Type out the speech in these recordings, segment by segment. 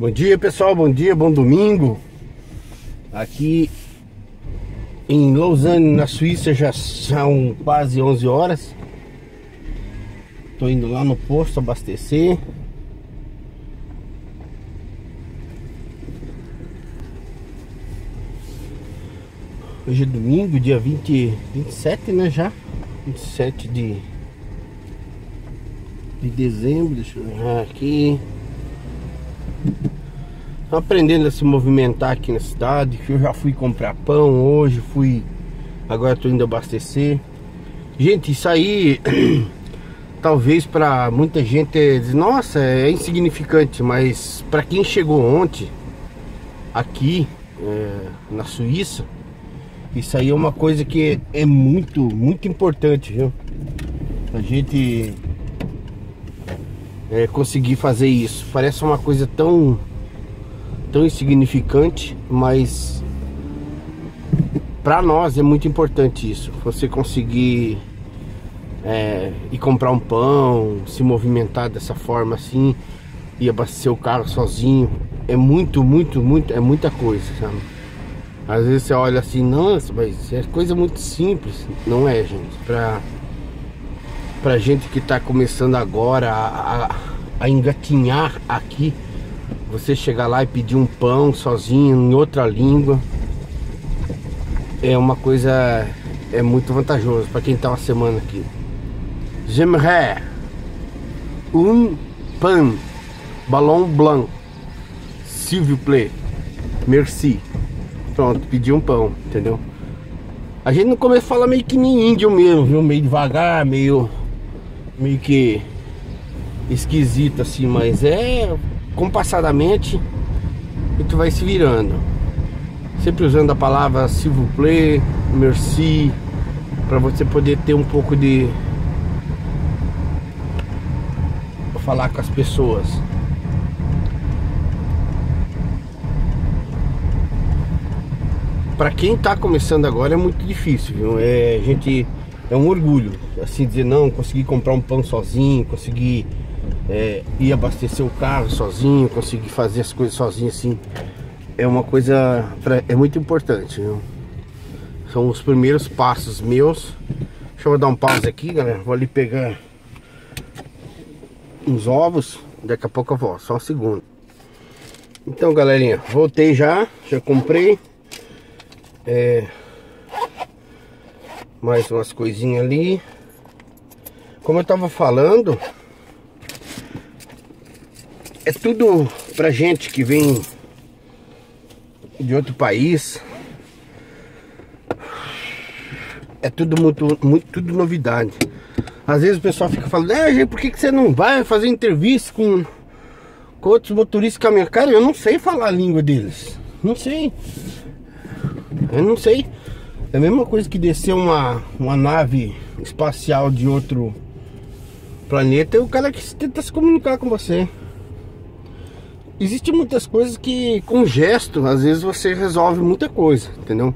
Bom dia pessoal, bom dia, bom domingo. Aqui em Lausanne, na Suíça, já são quase 11 horas. Tô indo lá no posto abastecer. Hoje é domingo, dia 20, 27 né já? 27 de, de dezembro, deixa eu ver aqui aprendendo a se movimentar aqui na cidade Eu já fui comprar pão hoje, fui... Agora tô indo abastecer Gente, isso aí Talvez para muita gente diz, Nossa, é insignificante Mas para quem chegou ontem Aqui é, Na Suíça Isso aí é uma coisa que é muito, muito importante, viu? A gente é, conseguir fazer isso Parece uma coisa tão tão insignificante, mas para nós é muito importante isso. Você conseguir é, ir comprar um pão, se movimentar dessa forma assim, e abastecer o carro sozinho, é muito, muito, muito, é muita coisa, sabe? Às vezes você olha assim, nossa, mas é coisa muito simples. Não é, gente. Pra, pra gente que tá começando agora a, a, a engatinhar aqui, você chegar lá e pedir um pão sozinho em outra língua é uma coisa é muito vantajoso para quem tá uma semana aqui. J'aimerais un pain ballon blanc s'il vous plaît. Merci. Pronto, pedi um pão, entendeu? A gente no começo fala meio que nem índio mesmo, viu? Meio devagar, meio meio que esquisito assim, mas é compassadamente e tu vai se virando. Sempre usando a palavra s'il vous plaît, merci, para você poder ter um pouco de falar com as pessoas. Para quem tá começando agora é muito difícil, viu? É, gente é um orgulho, assim dizer não, consegui comprar um pão sozinho, consegui é, ir abastecer o carro sozinho, conseguir fazer as coisas sozinho assim, é uma coisa, pra, é muito importante, viu? São os primeiros passos meus. Deixa eu dar um pause aqui, galera. Vou ali pegar uns ovos. Daqui a pouco eu volto, só um segundo. Então, galerinha, voltei já. Já comprei. É, mais umas coisinhas ali. Como eu tava falando, é tudo pra gente que vem de outro país. É tudo muito, muito tudo novidade. Às vezes o pessoal fica falando, é, gente, por que, que você não vai fazer entrevista com, com outros motoristas caminhão? Cara, eu não sei falar a língua deles. Não sei. Eu não sei. É a mesma coisa que descer uma, uma nave espacial de outro planeta e o cara que tenta se comunicar com você. Existem muitas coisas que com gesto, às vezes você resolve muita coisa, entendeu?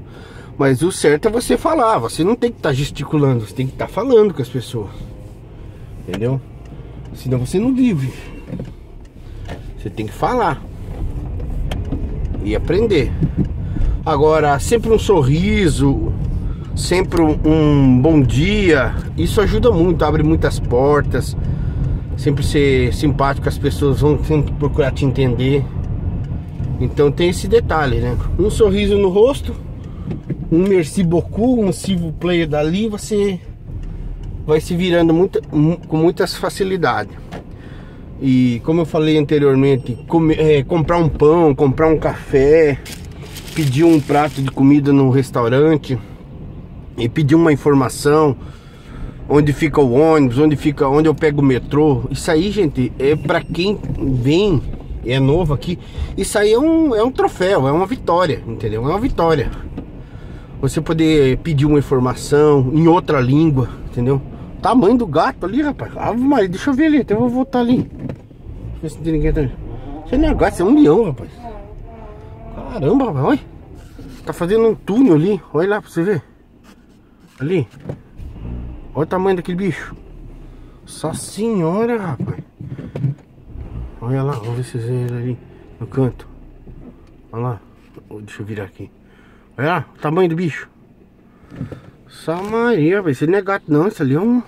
Mas o certo é você falar, você não tem que estar tá gesticulando, você tem que estar tá falando com as pessoas. Entendeu? Senão você não vive. Você tem que falar. E aprender. Agora, sempre um sorriso, sempre um bom dia, isso ajuda muito, abre muitas portas sempre ser simpático, as pessoas vão sempre procurar te entender. Então tem esse detalhe, né? Um sorriso no rosto, um merci beaucoup, um s'il player dali, você vai se virando muito, com muitas facilidades. E como eu falei anteriormente, é, comprar um pão, comprar um café, pedir um prato de comida no restaurante e pedir uma informação onde fica o ônibus, onde fica, onde eu pego o metrô. Isso aí, gente, é para quem vem, é novo aqui. Isso aí é um, é um troféu, é uma vitória, entendeu? É uma vitória. Você poder pedir uma informação em outra língua, entendeu? Tamanho do gato ali, rapaz. Ah, mas deixa eu ver ali, até vou voltar ali. Deixa eu ver se tem ninguém. Você não é gato, você é um leão, rapaz. Caramba, rapaz, olha. Tá fazendo um túnel ali, olha lá pra você ver. Ali. Olha o tamanho daquele bicho. Nossa senhora, rapaz. Olha lá, vamos ver se ele ali. No canto. Olha lá. Deixa eu virar aqui. Olha lá, o tamanho do bicho. Só Maria, velho. Isso não é gato não, isso ali é um...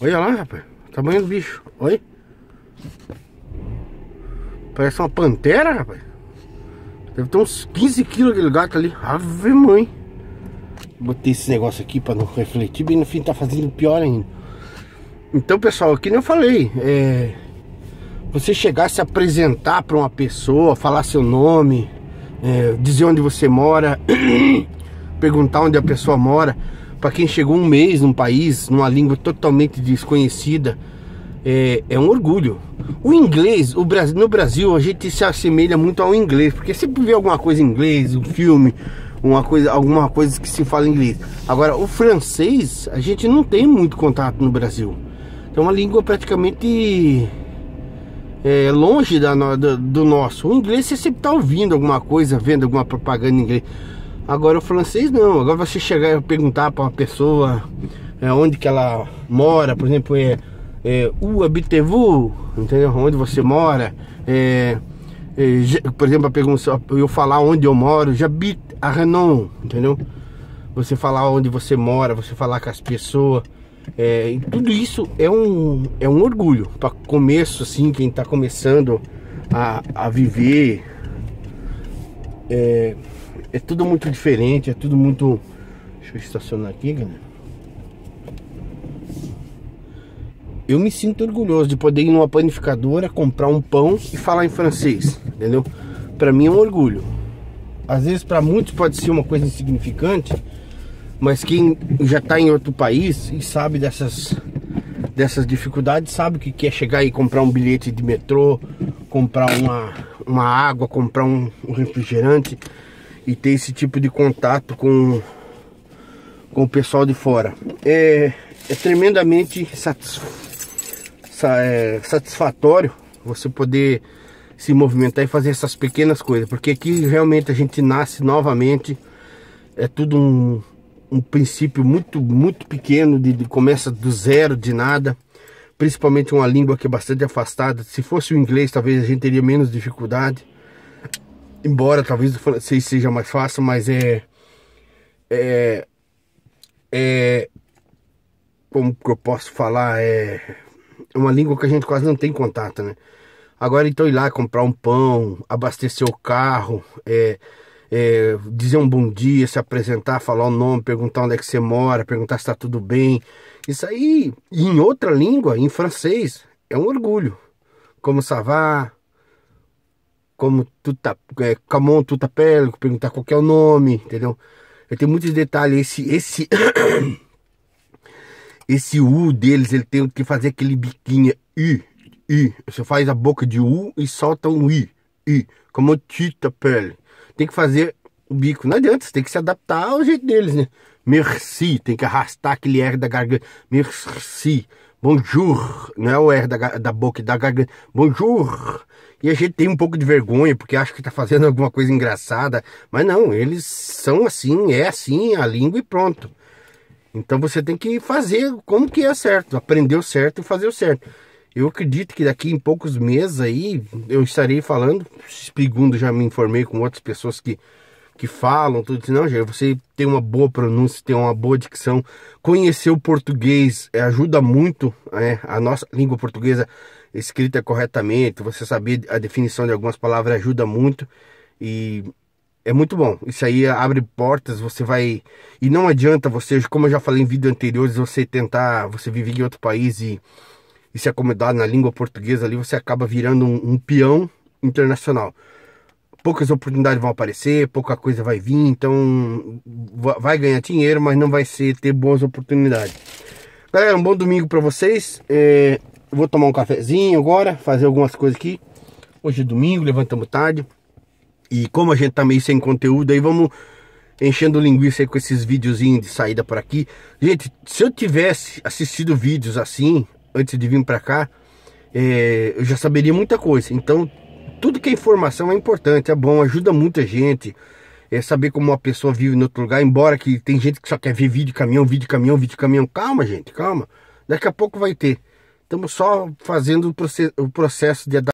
Olha lá, rapaz. O tamanho do bicho. Olha. Parece uma pantera, rapaz. Deve ter uns 15 quilos aquele gato ali. Ave mãe. Botei esse negócio aqui pra não refletir. Bem no fim tá fazendo pior ainda. Então, pessoal, aqui nem eu falei. É... Você chegar a se apresentar pra uma pessoa, falar seu nome, é, dizer onde você mora, perguntar onde a pessoa mora. Pra quem chegou um mês num país, numa língua totalmente desconhecida é, é um orgulho. O inglês, o Brasil, no Brasil a gente se assemelha muito ao inglês, porque sempre vê alguma coisa em inglês, um filme, uma coisa, alguma coisa que se fala inglês. Agora, o francês, a gente não tem muito contato no Brasil. É uma língua praticamente é, longe da, do, do, nosso. O inglês você sempre está ouvindo alguma coisa, vendo alguma propaganda em inglês. Agora o francês não. Agora você chegar e perguntar para uma pessoa é, onde que ela mora, por exemplo, é é, où habitez-vous, entendeu? Onde você mora. É, por exemplo, eu falar onde eu moro, j'habite a Renon, entendeu? Você falar onde você mora, você falar com as pessoas. É, tudo isso é um, é um orgulho para começo, assim, quem está começando a, a viver. É, é tudo muito diferente, é tudo muito. Deixa eu estacionar aqui, galera. Eu me sinto orgulhoso de poder ir numa panificadora, comprar um pão e falar em francês, entendeu? Para mim é um orgulho. Às vezes para muitos pode ser uma coisa insignificante, mas quem já está em outro país e sabe dessas dessas dificuldades, sabe o que quer chegar e comprar um bilhete de metrô, comprar uma, uma água, comprar um, um refrigerante e ter esse tipo de contato com, com o pessoal de fora. É, é tremendamente satisfatório é, satisfatório você poder se movimentar e fazer essas pequenas coisas, porque aqui realmente a gente nasce novamente, é tudo um, um princípio muito, muito pequeno, de, de, começa do zero, de nada, principalmente uma língua que é bastante afastada, se fosse o inglês talvez a gente teria menos dificuldade, embora talvez o francês seja mais fácil, mas é, é, é como que eu posso falar, é é uma língua que a gente quase não tem contato, né? Agora então ir lá comprar um pão, abastecer o carro, é, é, dizer um bom dia, se apresentar, falar o nome, perguntar onde é que você mora, perguntar se está tudo bem. Isso aí, em outra língua, em francês, é um orgulho. Como ça va, como tu tá, é, comment tu t'appelles, perguntar qual é o nome, entendeu? Tem muitos detalhes. Esse, esse Esse U deles, ele tem que fazer aquele biquinho I, I. Você faz a boca de U e solta um I, I. Como Tita Pele. Tem que fazer o bico. Não adianta, você tem que se adaptar ao jeito deles, né? Merci, tem que arrastar aquele R da garganta. Merci. Bonjour, não é o R da, da boca da garganta. Bonjour. E a gente tem um pouco de vergonha, porque acha que tá fazendo alguma coisa engraçada. Mas não, eles são assim, é assim, a língua e pronto. Então você tem que fazer como que é certo, aprender o certo e fazer o certo. Eu acredito que daqui em poucos meses aí eu estarei falando, segundo já me informei com outras pessoas que, que falam, tudo assim, não, já você tem uma boa pronúncia, tem uma boa dicção, conhecer o português é, ajuda muito, é, a nossa língua portuguesa escrita corretamente, você saber a definição de algumas palavras ajuda muito e é muito bom. Isso aí abre portas, você vai. E não adianta você, como eu já falei em vídeos anteriores, você tentar, você viver em outro país e, e se acomodar na língua portuguesa ali, você acaba virando um, um peão internacional. Poucas oportunidades vão aparecer, pouca coisa vai vir, então vai ganhar dinheiro, mas não vai ser ter boas oportunidades. Galera, um bom domingo para vocês. É, vou tomar um cafezinho agora, fazer algumas coisas aqui. Hoje é domingo, levantamos tarde. E como a gente tá meio sem conteúdo, aí vamos enchendo linguiça aí com esses videozinhos de saída por aqui. Gente, se eu tivesse assistido vídeos assim, antes de vir pra cá, é, eu já saberia muita coisa. Então, tudo que é informação é importante, é bom, ajuda muita gente. É saber como uma pessoa vive em outro lugar, embora que tem gente que só quer ver vídeo de caminhão, vídeo de caminhão, vídeo de caminhão. Calma, gente, calma. Daqui a pouco vai ter. Estamos só fazendo o processo de adaptação.